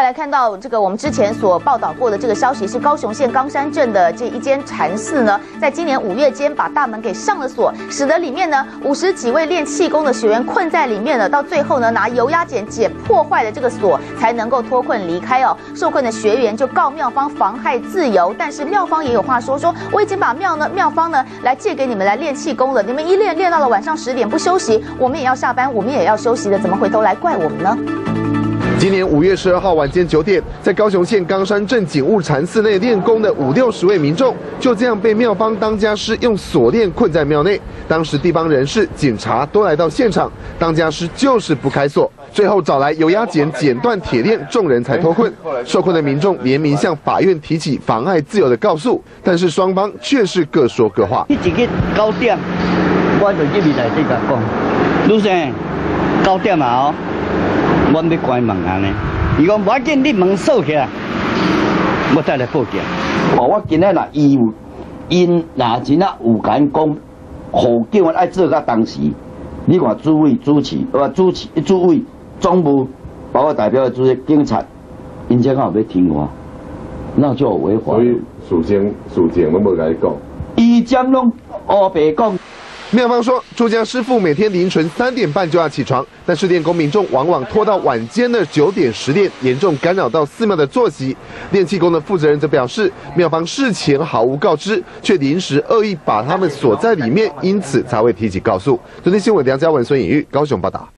再来看到这个，我们之前所报道过的这个消息是，高雄县冈山镇的这一间禅寺呢，在今年五月间把大门给上了锁，使得里面呢五十几位练气功的学员困在里面了。到最后呢，拿油压剪剪破坏了这个锁，才能够脱困离开哦。受困的学员就告妙方妨害自由，但是妙方也有话说，说我已经把妙呢妙方呢来借给你们来练气功了，你们一练练到了晚上十点不休息，我们也要下班，我们也要休息的，怎么回头来怪我们呢？今年五月十二号晚间九点，在高雄县冈山镇景物禅寺内练功的五六十位民众，就这样被庙方当家师用锁链困在庙内。当时地方人士、警察都来到现场，当家师就是不开锁，最后找来油压剪剪断铁链，众人才脱困。受困的民众联名向法院提起妨碍自由的告诉，但是双方却是各说各话。一个高点，我就入去来这个讲，女生高点嘛哦。我要关门啊呢！伊讲我紧，你门锁起来，我再来报警。哦，我今日若伊有因若真啊有敢讲，好叫我爱做到当时，你看诸位主持，呃主持诸位总部，包括代表的这些警察，因这讲要听话，那就违法。所以事情事情我无甲你讲，伊将拢黑白讲。妙方说，朱家师傅每天凌晨三点半就要起床，但是练功民众往往拖到晚间的九点十点，严重干扰到寺庙的作息。练气功的负责人则表示，妙方事前毫无告知，却临时恶意把他们锁在里面，因此才会提起告诉。昨天新闻梁家文、孙颖玉高雄报道。